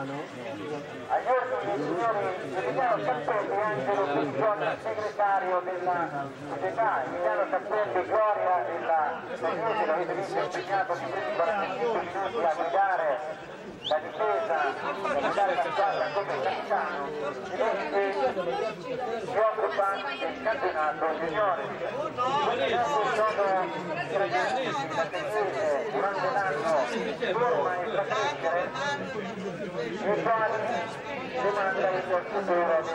Milano? Emiliano Cappelli, Angelo Piccione, segretario della società, Emiliano Cappelli, Gloria della Magnusi, l'avete visto impegnato primi 45 minuti a guidare la difesa, a guidare la squadra come capitano, e si occupa del campionato juniore. Sono ragazzi da Tegnese durante l'anno forma e crescere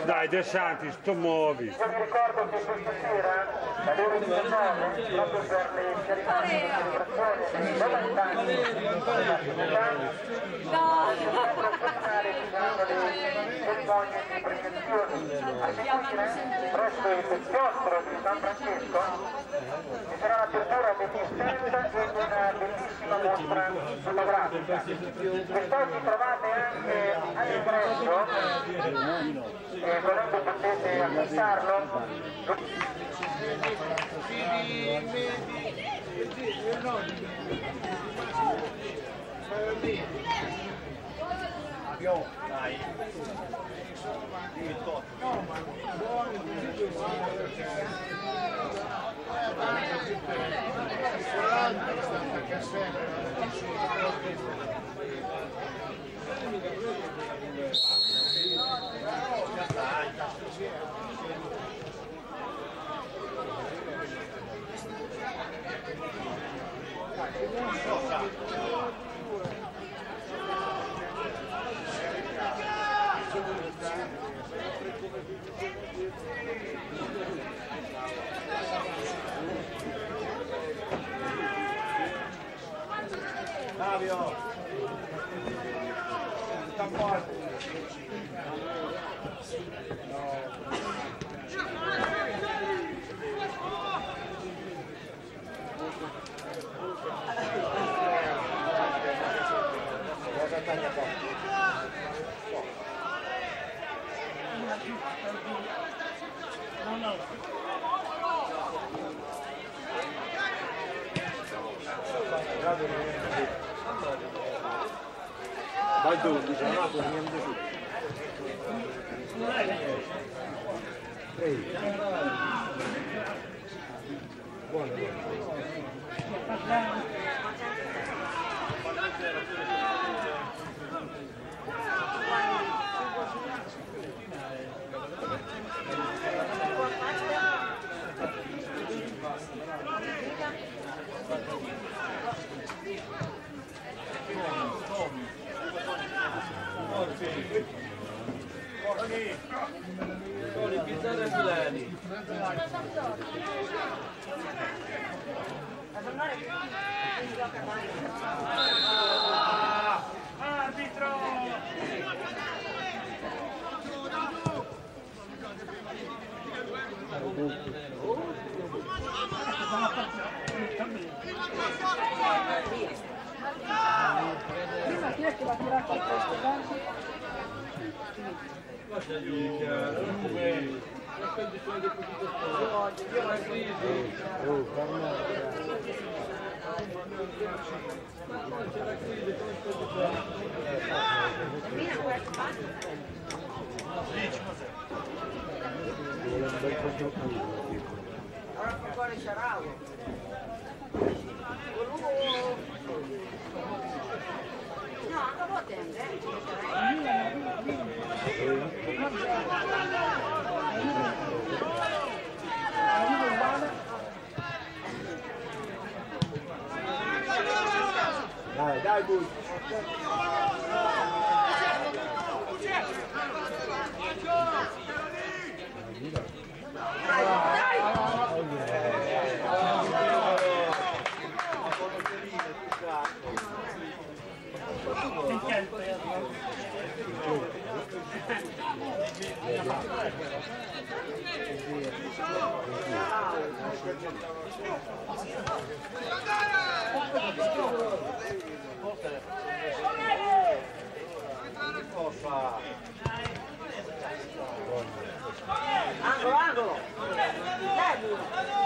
Dai De Santis, tu muovi. Io vi ricordo che questa sera, alle ore 19, proprio per le cerimonie di celebrazione dei 90 anni cerimonie di premiazione. A seguire, presso il chiostro di San Francesco, ci sarà l'apertura degli stand e una bellissima mostra fotografica. Quest'oggi trovate anche all'ingresso, e volendo potete acquistarlo, Dai 12, no, torniamo su. Ehi. Buono. Sono pizzare a Milani. Prima chi è che l'ha tirato a questo gancio? Guarda Giulia, non vedi. La condizione di questo sport. La crisi. Oh, calma. C'è la crisi, come sto dicendo? Vuole un bel controculo. Ora fa fuori Sciaravo. No, anche a volte eh. Dai, dai, Angolo, angolo! Dai,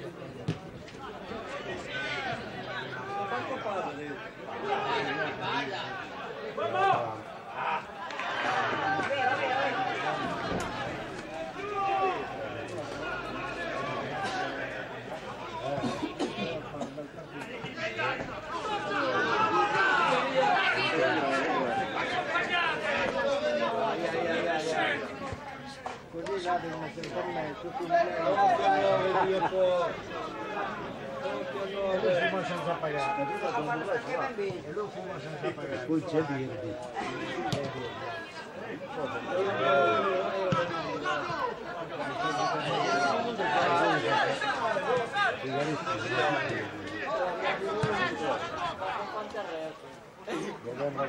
جبي يربي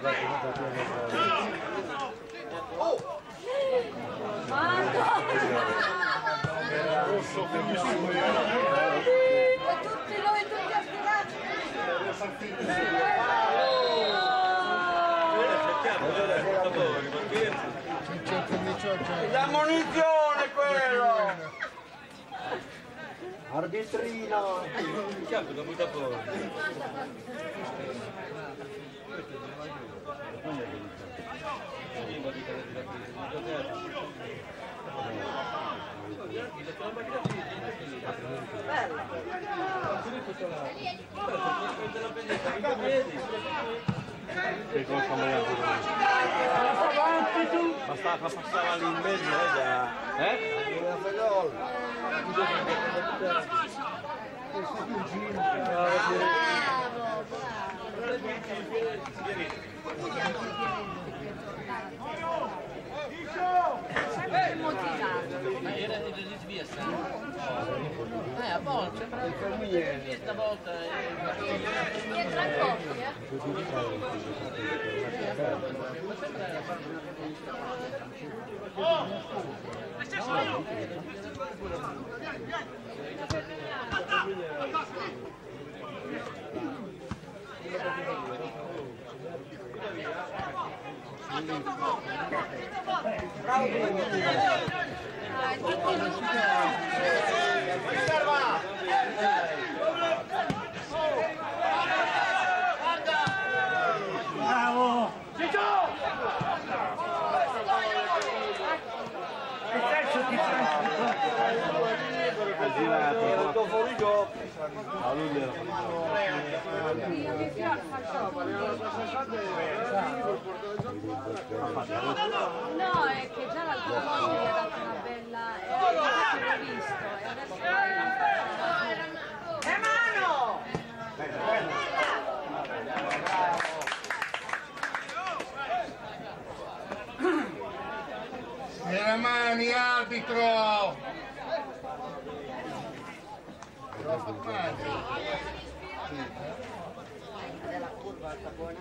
Gracias. La munizione quello! Arbitrino! Chiappo da butta fuori. Che cosa stiamo vedendo? Bastava passare lì in mezzo, eh già. Eh? Sempre motivato. Ma era di svia Eh, a volte sembra che stavolta Dietro al coppia. Dai, tutti Era tutto fuori gioco. No, è che già la tua mi ha dato una bella... E infatti l'ho visto. E adesso... E mano! Nelle mani, arbitro! Bueno,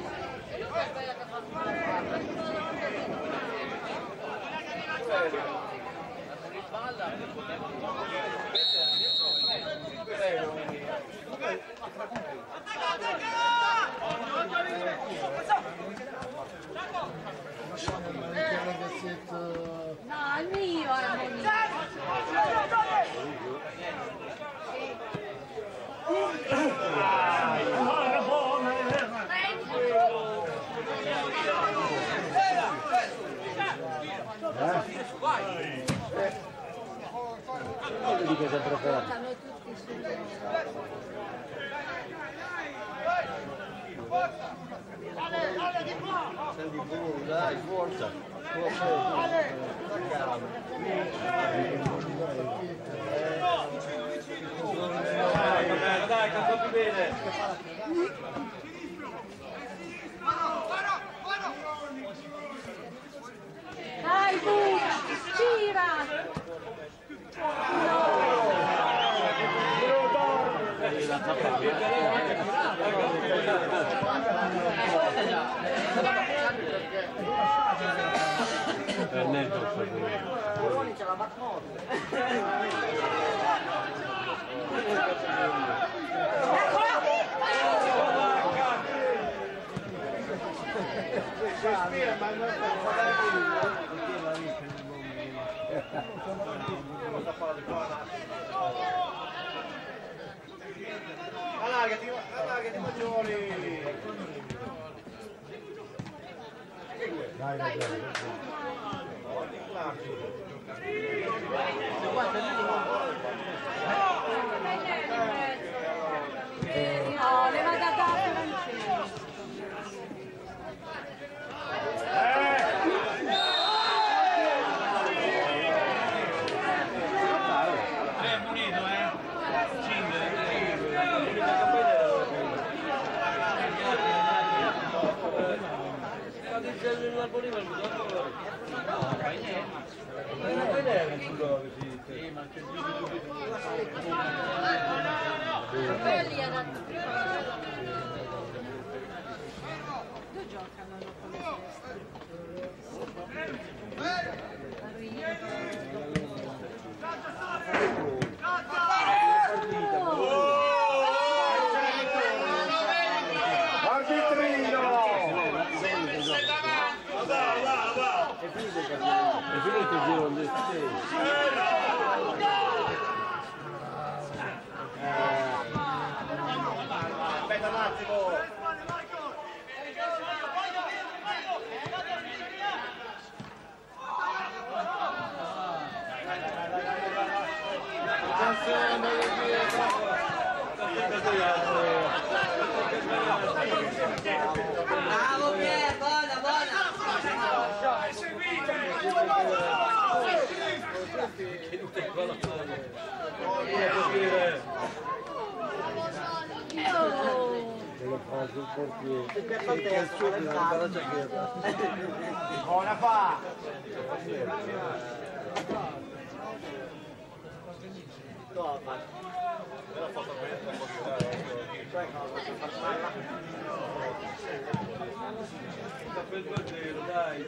No, Dai, forza! Allargati, allargati maggiori! No, Dai.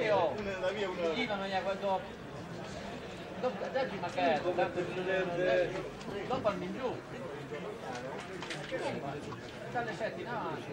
Io, Ivan non gli che è, tanto di dopo in giù. C'ha le sette in avanti.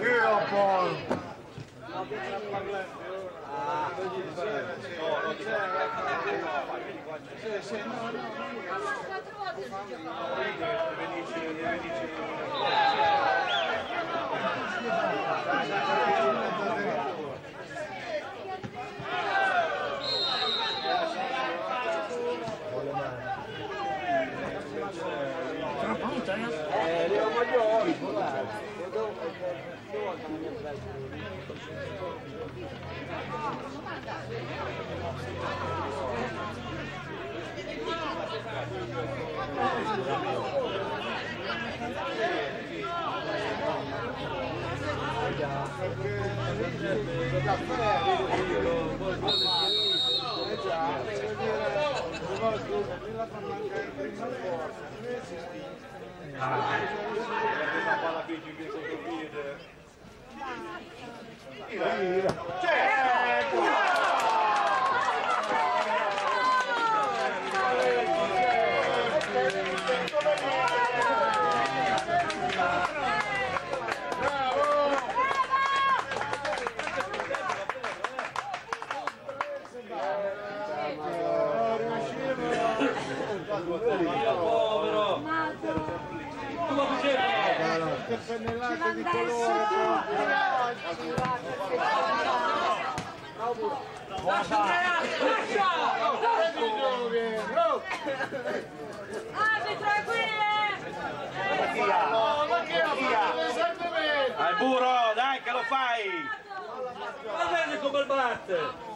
Yeah, boy. Gracias. Ah la foto della luce. Ormai le sappiamo. E la televisione. Dio poi! Sono pronta, eh? Al burro, dai che lo fai! Vedi come batte!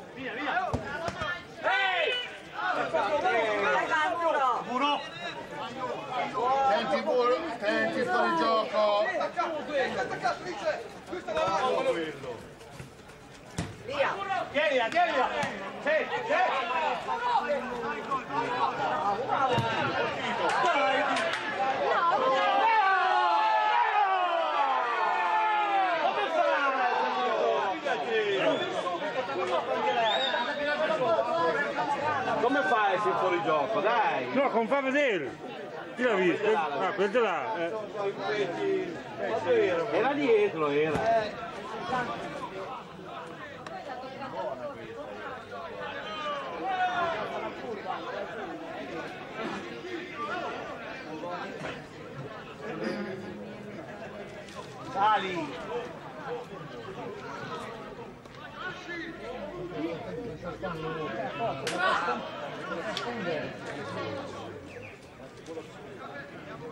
Senti burro, senti fuori gioco! Tienila, tienila! Sì, sì! Fai se fuori gioco? Dai! No, come fa vedere? Chi l'ha visto? Ah, questo là. eh. Era dietro, era. Sali! Ma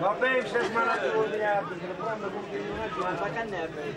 Va bene, se smanate con gli altri, se lo prendo con gli altri, ma fa cannabis.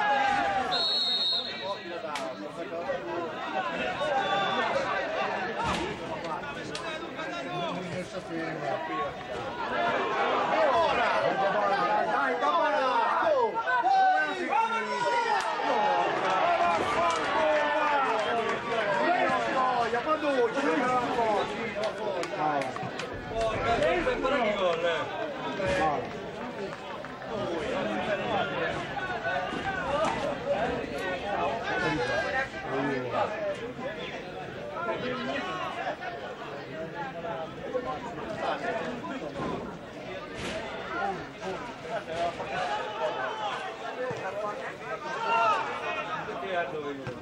Dai, Tamara! Oh! Quando vuoi, ci vediamo un po'. Sempre ancora di gol, eh. Che altro venuto?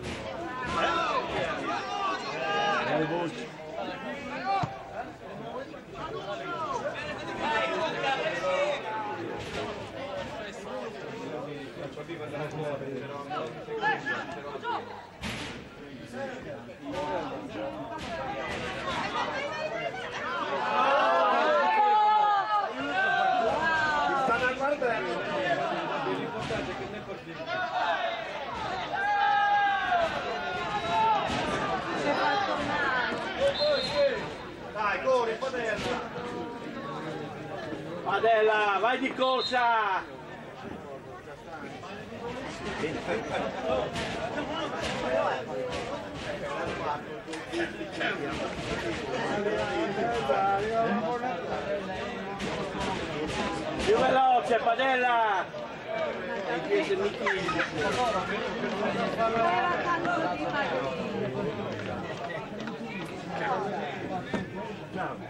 Stanno a guardare. L'importante è che nel partito Dai, corri, padella. Padella, vai di corsa! Più c'è Padella! Ciao!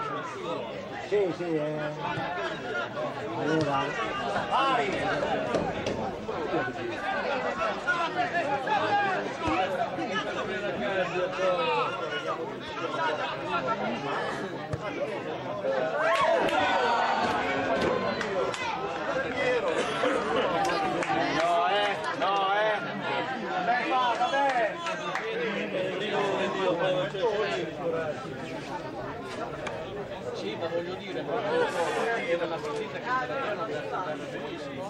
Sì, sì, eh. Allora, No, eh, no, eh. Vabbè, no, vabbè. Sì, ma voglio dire, proprio era una partita che l'italiano deve stare benissimo.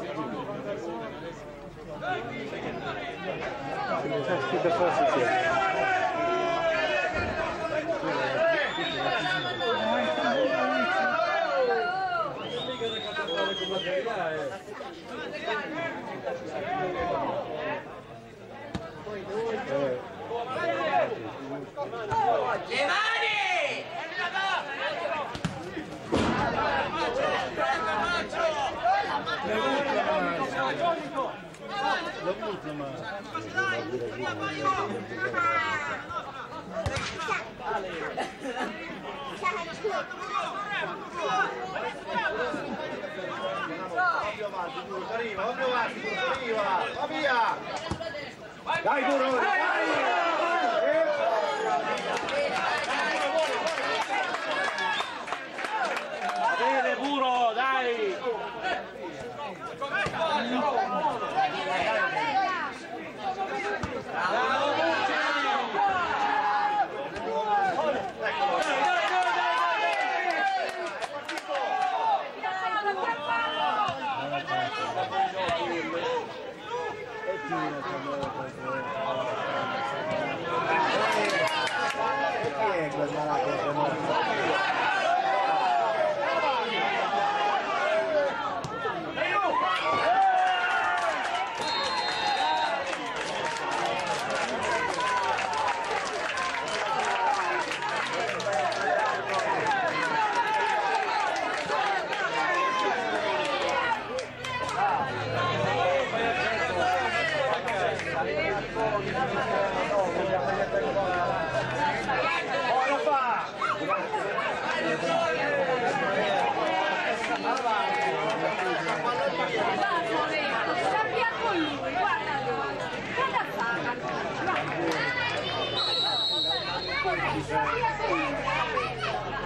Arriva, va più avanti, arriva, va via! dai Burrone, dai!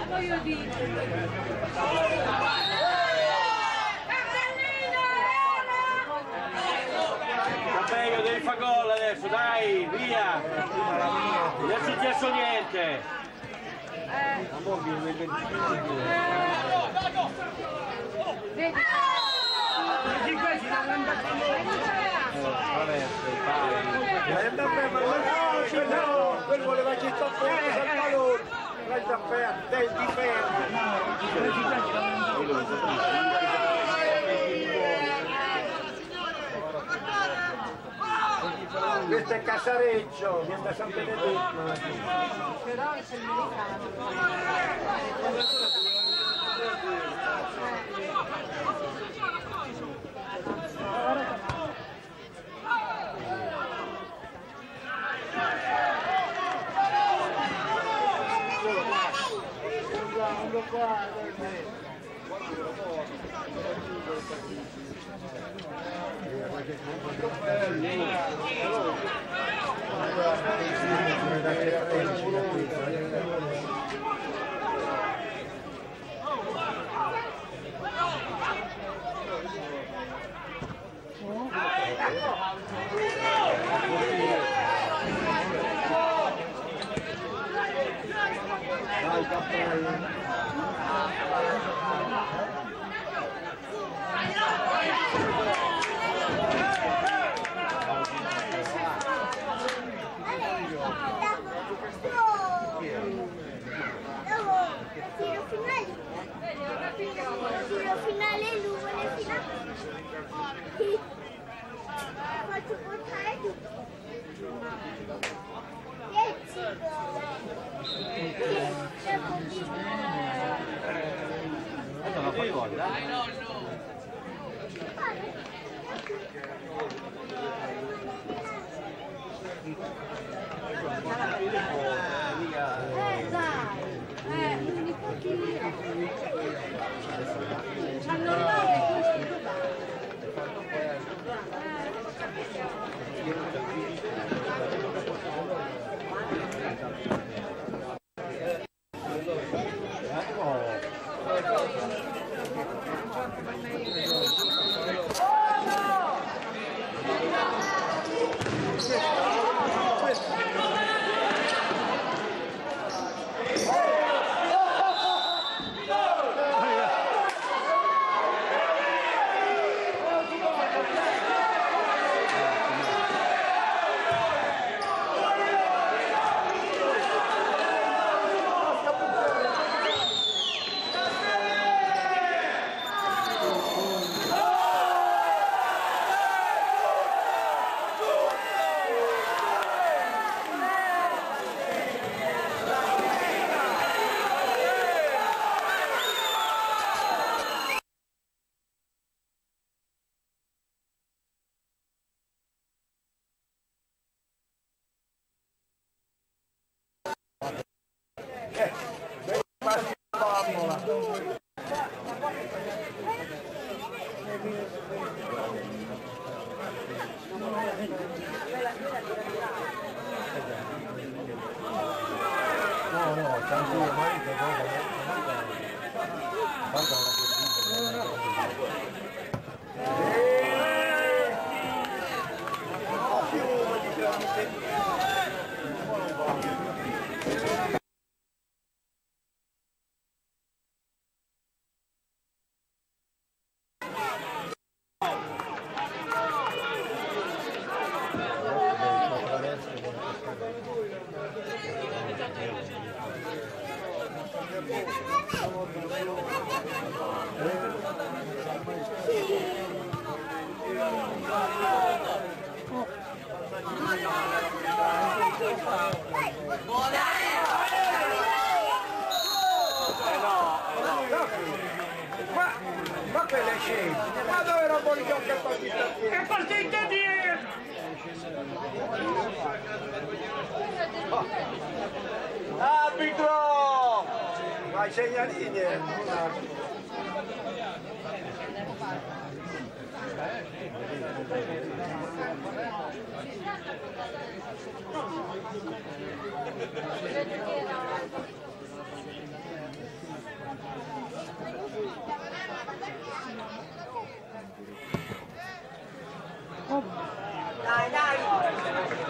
Voglio dire. Va meglio, devi fare gol adesso, dai, via. Non è successo niente. Vedi? Prenda per ma no, quel voleva gettare fuori dal pallone, dal tappeto, dal difetto. questo è Casareggio, viene da San Benedetto. 하나, 둘, 셋. Gente, eu vou Dieci C'è pochino. Dai nonno! Eh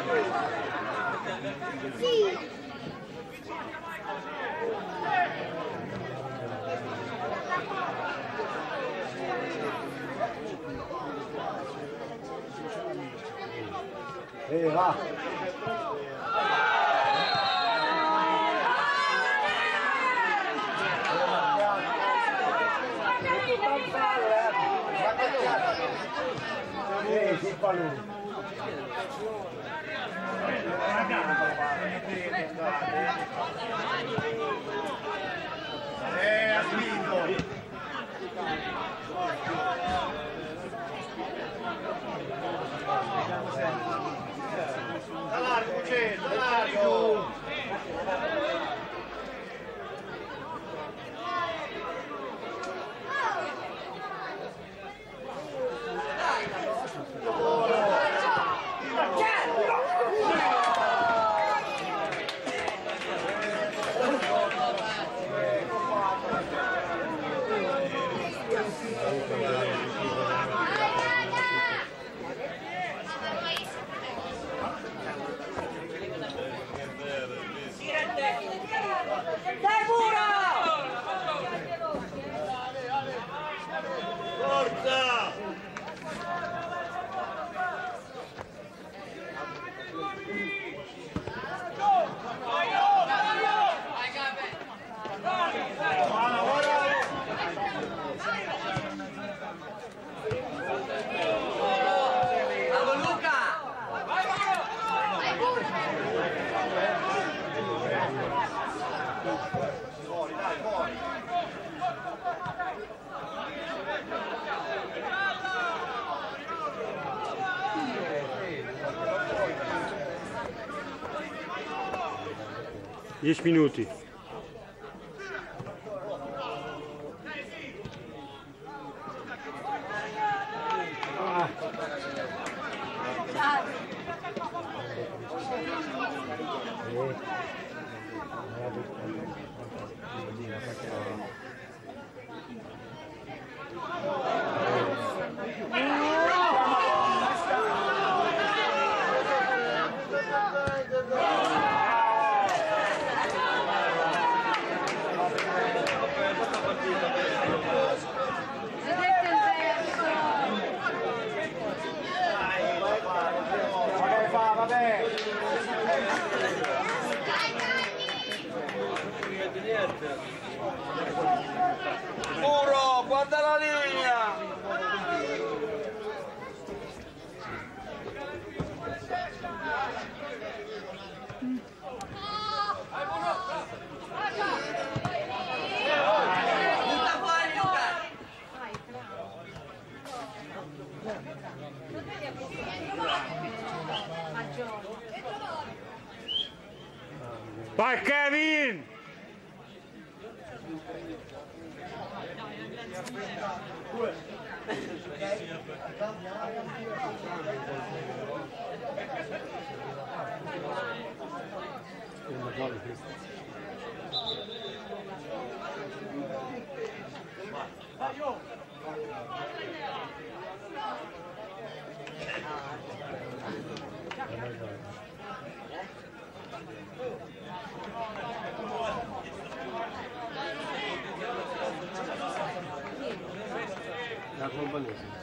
Sì. Eh, va! Eh, si fa lui. Eh, ha vinto! Da largo, c'è, da largo! 10 minuti. Vedete il verso? Vabbè, fa, vabbè. Muro, guarda la linea! Vai Kevin! Adesso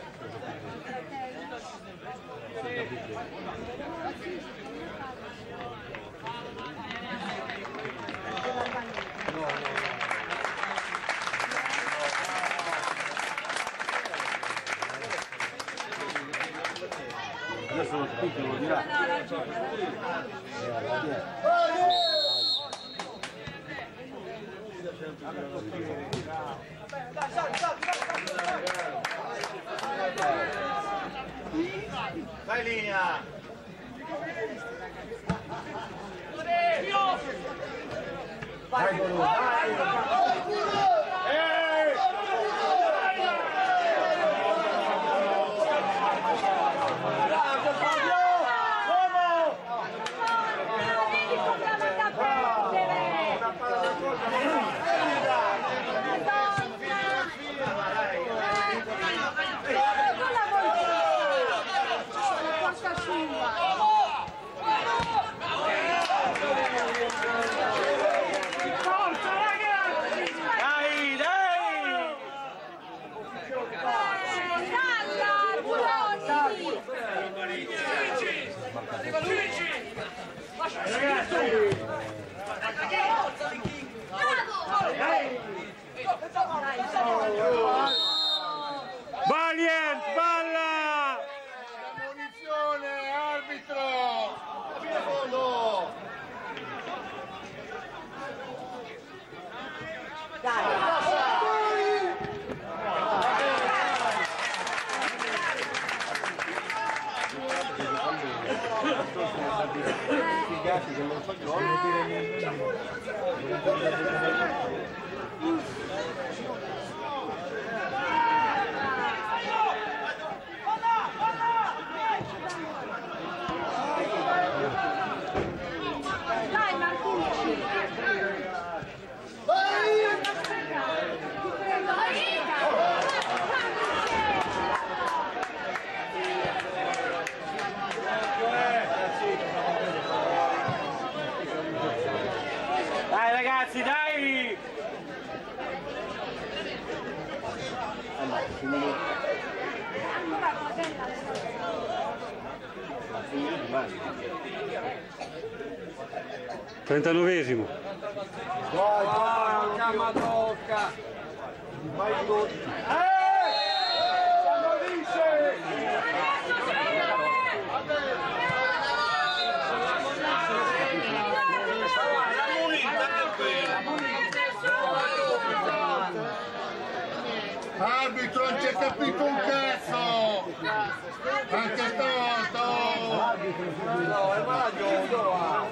39esimo. Porca madocca! Vai vince! Arbitro, non ci hai capito un cazzo! Anche stavolta! No, è Maggio,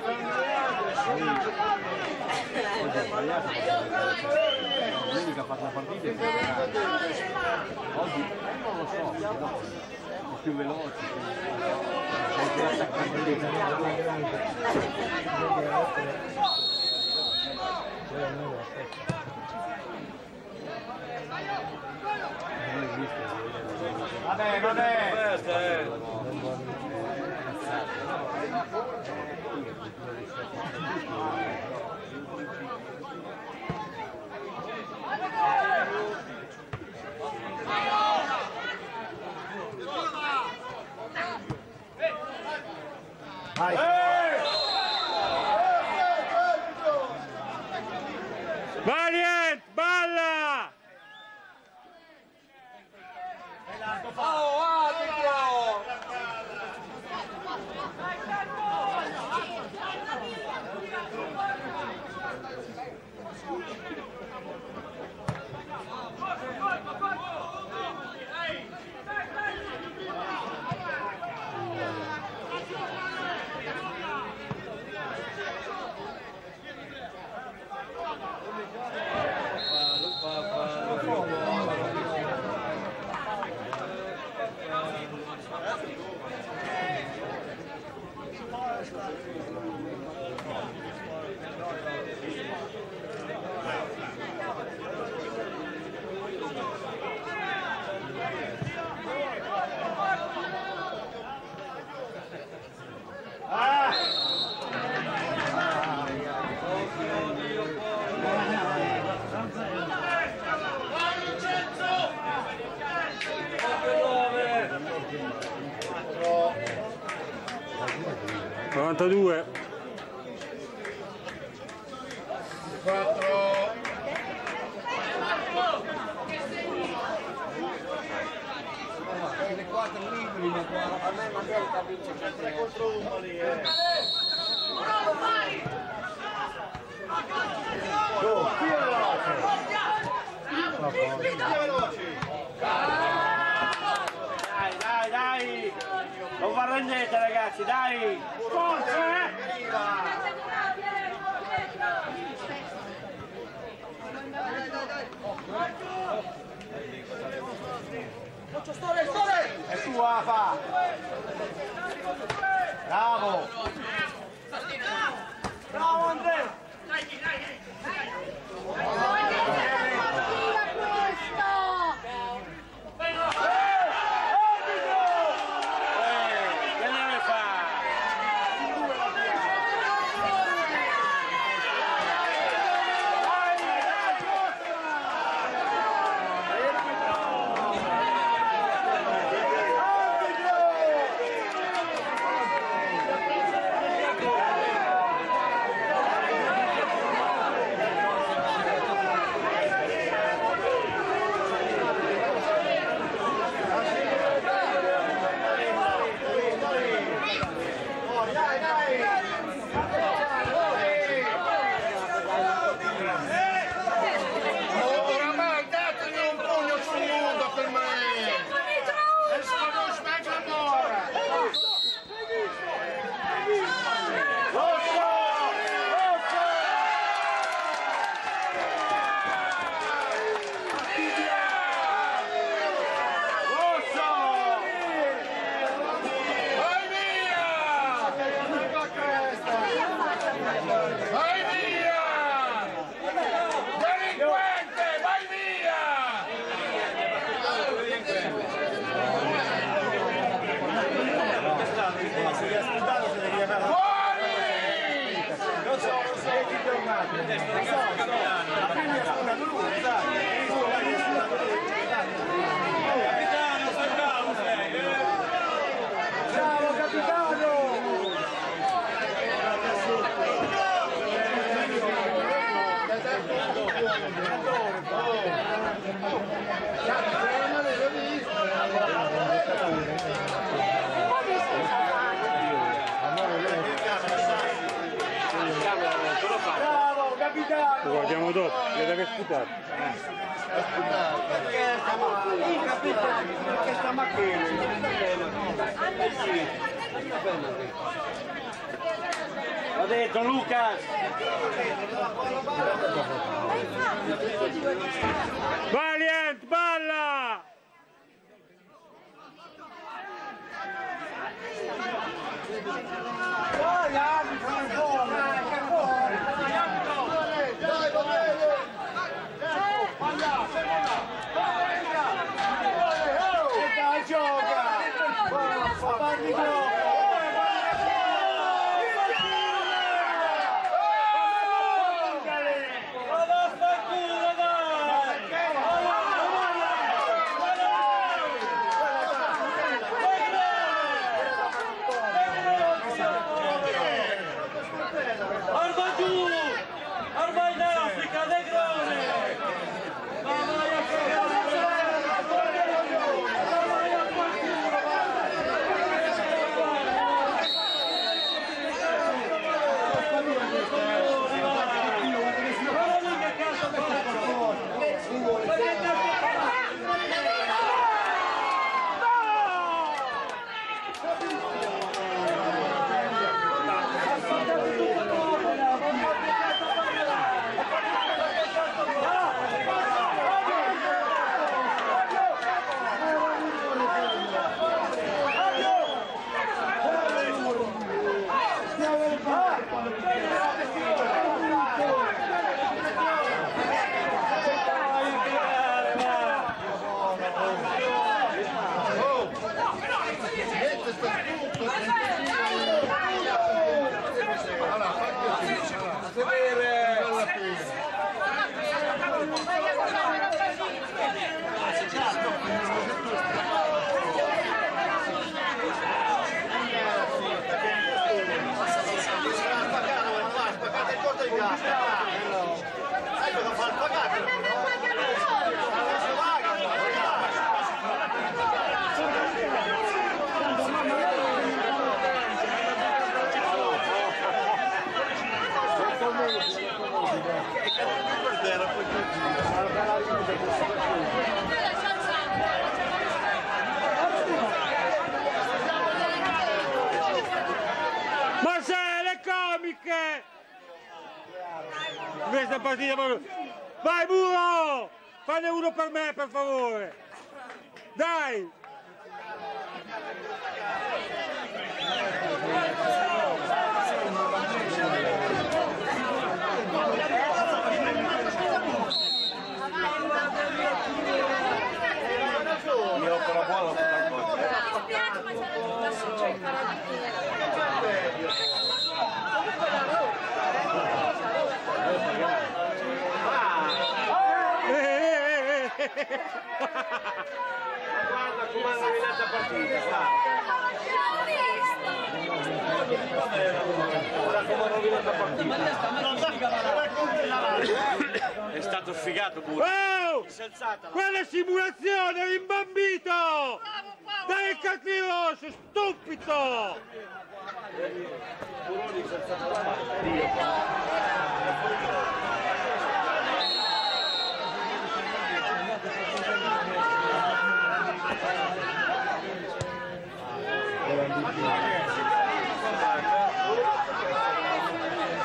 Domenica ha fatto la partita e oggi eh, non lo so, però è più veloce. È più Vabbè, vabbè. Aspetta, eh. Lo guardiamo dopo, vede che sputato. Perché stiamo qui, capito? Perché stiamo qui? Va dentro Lucas! Valiant, balla! Dai, Yeah. Questa partita proprio... Vai Muro! Fanne uno per me, per favore! Dai! Io con la buona Eh, eh, eh, eh. Guarda come hanno rovinato la partita, guarda come hanno rovinato la partita. È stato sfigato pure. Oh! Si è alzata la Quella è simulazione, rimbambito! Dai il cartino rosso, stupido!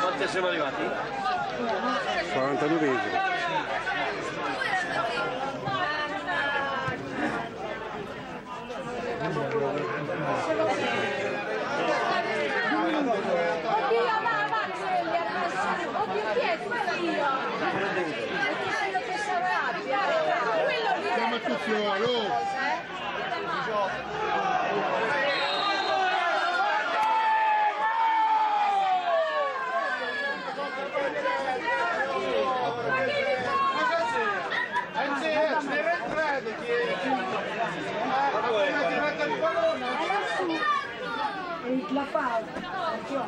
Quanti siamo arrivati? 49 Oddio, ma avversari. Oddio, chi è quello? Quello lì dentro. fala. Aqui, ó.